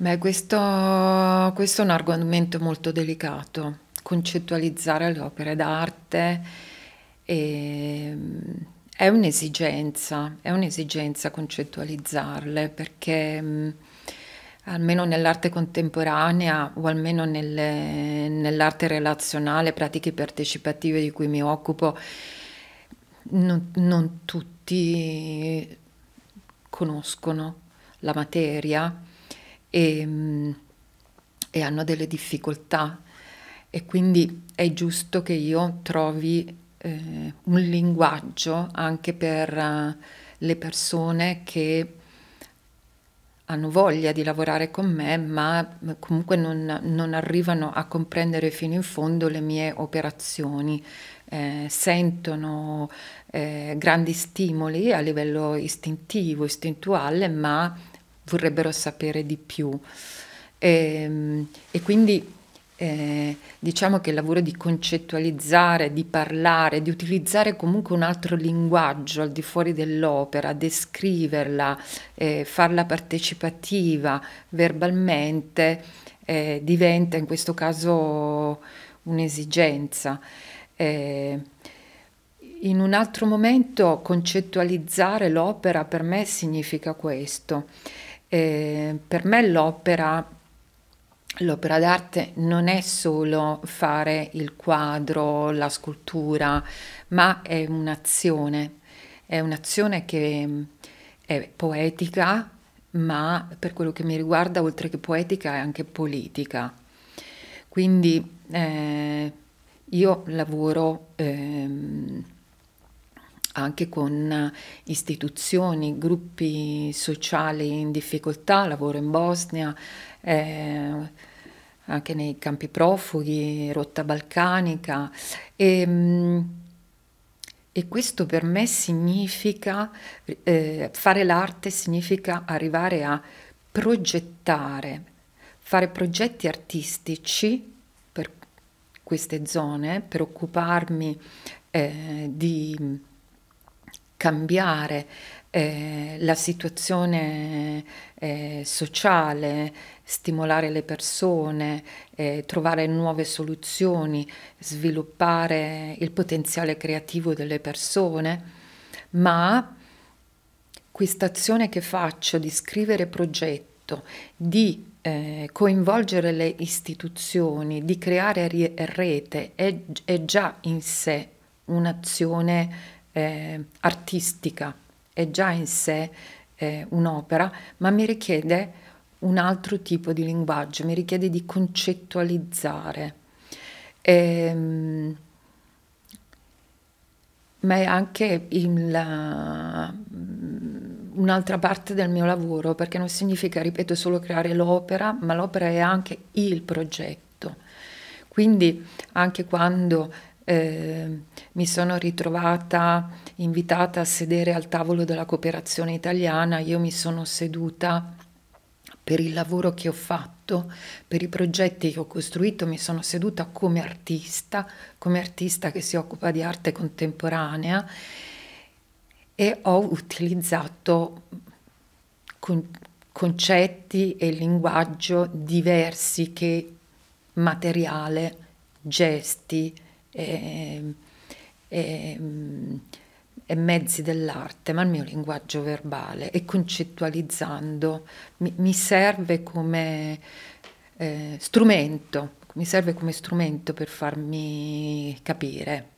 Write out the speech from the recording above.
Beh, questo, questo è un argomento molto delicato, concettualizzare le opere d'arte è, è un'esigenza, è un'esigenza concettualizzarle perché almeno nell'arte contemporanea o almeno nell'arte relazionale, pratiche partecipative di cui mi occupo, non, non tutti conoscono la materia e, mm, e hanno delle difficoltà. E quindi è giusto che io trovi eh, un linguaggio anche per uh, le persone che hanno voglia di lavorare con me, ma comunque non, non arrivano a comprendere fino in fondo le mie operazioni, eh, sentono eh, grandi stimoli a livello istintivo, istintuale, ma vorrebbero sapere di più. E, ehm, e quindi eh, diciamo che il lavoro di concettualizzare, di parlare, di utilizzare comunque un altro linguaggio al di fuori dell'opera, descriverla, eh, farla partecipativa verbalmente, eh, diventa in questo caso un'esigenza. Eh, in un altro momento concettualizzare l'opera per me significa questo. Eh, per me l'opera, l'opera d'arte non è solo fare il quadro, la scultura, ma è un'azione, è un'azione che è poetica, ma per quello che mi riguarda, oltre che poetica, è anche politica. Quindi eh, io lavoro ehm, anche con istituzioni, gruppi sociali in difficoltà, lavoro in Bosnia, eh, anche nei campi profughi, rotta balcanica. E, ehm, e questo per me significa, eh, fare l'arte significa arrivare a progettare, fare progetti artistici per queste zone, per occuparmi eh, di cambiare eh, la situazione eh, sociale, stimolare le persone, eh, trovare nuove soluzioni, sviluppare il potenziale creativo delle persone, ma questa azione che faccio di scrivere progetto, di eh, coinvolgere le istituzioni, di creare rete, è, è già in sé un'azione eh, artistica, è già in sé eh, un'opera, ma mi richiede un altro tipo di linguaggio, mi richiede di concettualizzare. Ehm, ma è anche il, un'altra parte del mio lavoro, perché non significa, ripeto, solo creare l'opera, ma l'opera è anche il progetto. Quindi anche quando eh, mi sono ritrovata invitata a sedere al tavolo della cooperazione italiana, io mi sono seduta per il lavoro che ho fatto, per i progetti che ho costruito, mi sono seduta come artista, come artista che si occupa di arte contemporanea e ho utilizzato con, concetti e linguaggio diversi che materiale, gesti, e, e, e mezzi dell'arte, ma il mio linguaggio verbale e concettualizzando mi, mi serve come eh, strumento, mi serve come strumento per farmi capire.